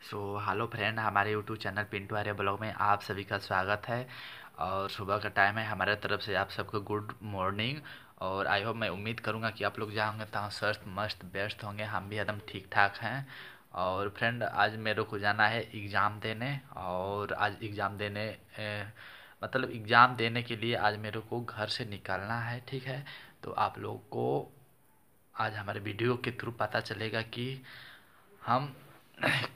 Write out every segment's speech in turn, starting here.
सो hello friend हमारे YouTube channel Pintu Arya blog में आप सभी का स्वागत है। और सुबह का टाइम है हमारे तरफ़ से आप सबको गुड मॉर्निंग और आई होप मैं उम्मीद करूँगा कि आप लोग जहाँ होंगे तहाँ स्वस्थ मस्त बेस्ट होंगे। हम भी एकदम ठीक ठाक हैं। और फ्रेंड आज मेरे को जाना है एग्ज़ाम देने। और आज एग्ज़ाम देने ए, मतलब एग्ज़ाम देने के लिए आज मेरे को घर से निकलना है ठीक है? तो आप लोग को आज हमारे वीडियो के थ्रू पता चलेगा कि हम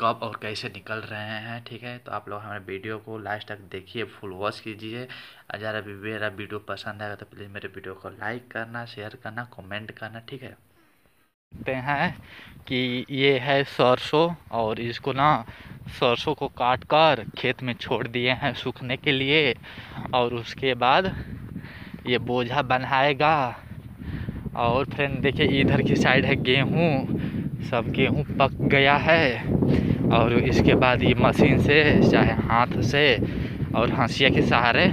कब और कैसे निकल रहे हैं, ठीक है? तो आप लोग हमारे वीडियो को लास्ट तक देखिए, फुल वॉच कीजिए। अगर अभी मेरा वीडियो पसंद आएगा तो प्लीज़ मेरे वीडियो को लाइक करना शेयर करना कमेंट करना, ठीक है? देखते हैं कि ये है सरसों और इसको ना सरसों को काट कर खेत में छोड़ दिए हैं सूखने के लिए और उसके बाद ये बोझा बनाएगा। और फ्रेंड देखिए, इधर की साइड है गेहूँ। सब गेहूँ पक गया है और इसके बाद ये मशीन से, चाहे हाथ से और हंसिया के सहारे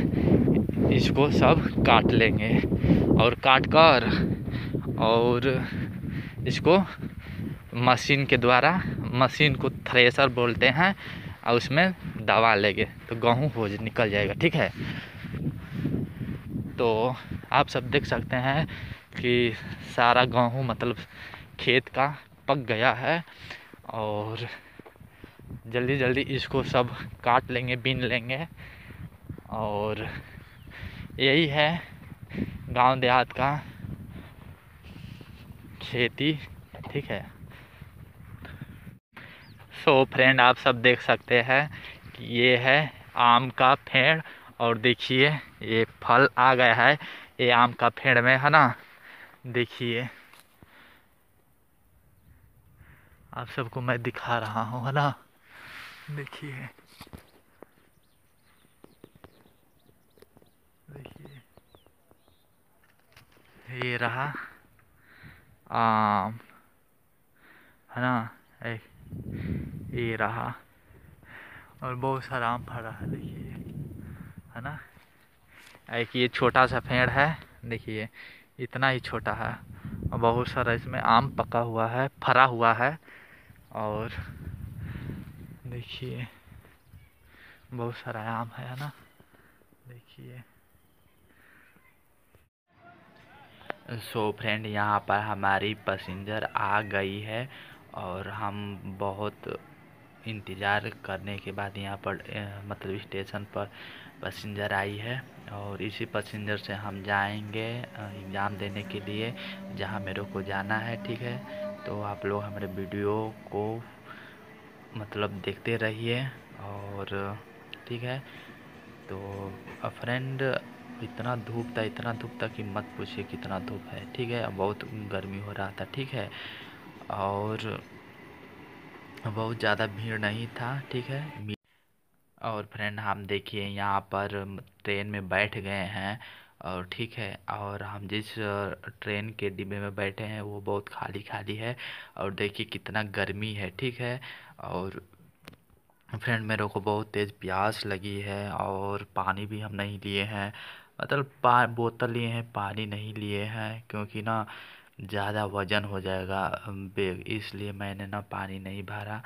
इसको सब काट लेंगे और काट कर और इसको मशीन के द्वारा, मशीन को थ्रेसर बोलते हैं, और उसमें दबा लेंगे। तो गेहूँ हो निकल जाएगा, ठीक है? तो आप सब देख सकते हैं कि सारा गेहूँ मतलब खेत का पक गया है और जल्दी जल्दी इसको सब काट लेंगे बीन लेंगे। और यही है गाँव देहात का खेती ठीक है। सो so, फ्रेंड आप सब देख सकते हैं कि ये है आम का पेड़ और देखिए ये फल आ गया है। ये आम का पेड़ में है ना? देखिए। आप सबको मैं दिखा रहा हूँ, है ना? देखिए। देखिए। ये रहा, आम, है ना? एक ये रहा। और बहुत सारा आम फड़ा है, देखिए। है ना? एक ये छोटा सा पेड़ है, देखिए। इतना ही छोटा है। और बहुत सारा इसमें आम पका हुआ है, फरा हुआ है। और देखिए, बहुत सारा आम है ना? देखिए। सो फ्रेंड यहाँ पर हमारी पैसेंजर आ गई है और हम बहुत इंतज़ार करने के बाद यहाँ पर मतलब स्टेशन पर पैसेंजर आई है और इसी पैसेंजर से हम जाएँगे एग्ज़ाम देने के लिए, जहाँ मेरे को जाना है, ठीक है? तो आप लोग हमारे वीडियो को मतलब देखते रहिए और, ठीक है? तो फ्रेंड इतना धूप था, इतना धूप था कि मत पूछिए कितना धूप है, ठीक है? बहुत गर्मी हो रहा था, ठीक है? और बहुत ज़्यादा भीड़ नहीं था, ठीक है? और फ्रेंड हम देखिए यहाँ पर ट्रेन में बैठ गए हैं। और ठीक है, और हम जिस ट्रेन के डिब्बे में बैठे हैं, वो बहुत खाली खाली है और देखिए कितना गर्मी है, ठीक है? और फ्रेंड, मेरे को बहुत तेज़ प्यास लगी है और पानी भी हम नहीं लिए हैं। मतलब पा, बोतल लिए हैं, पानी नहीं लिए हैं, क्योंकि ना ज़्यादा वज़न हो जाएगा बेग इसलिए मैंने ना पानी नहीं भरा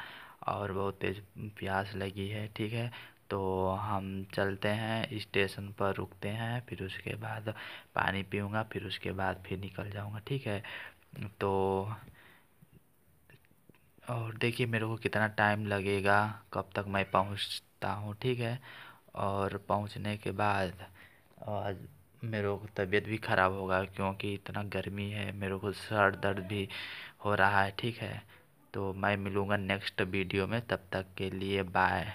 और बहुत तेज़ प्यास लगी है, ठीक है? तो हम चलते हैं, स्टेशन पर रुकते हैं, फिर उसके बाद पानी पीऊँगा, फिर उसके बाद फिर निकल जाऊँगा, ठीक है? तो और देखिए मेरे को कितना टाइम लगेगा, कब तक मैं पहुँचता हूँ, ठीक है? और पहुँचने के बाद आज मेरे को तबीयत भी ख़राब होगा क्योंकि इतना गर्मी है, मेरे को सर दर्द भी हो रहा है, ठीक है? तो मैं मिलूँगा नेक्स्ट वीडियो में, तब तक के लिए बाय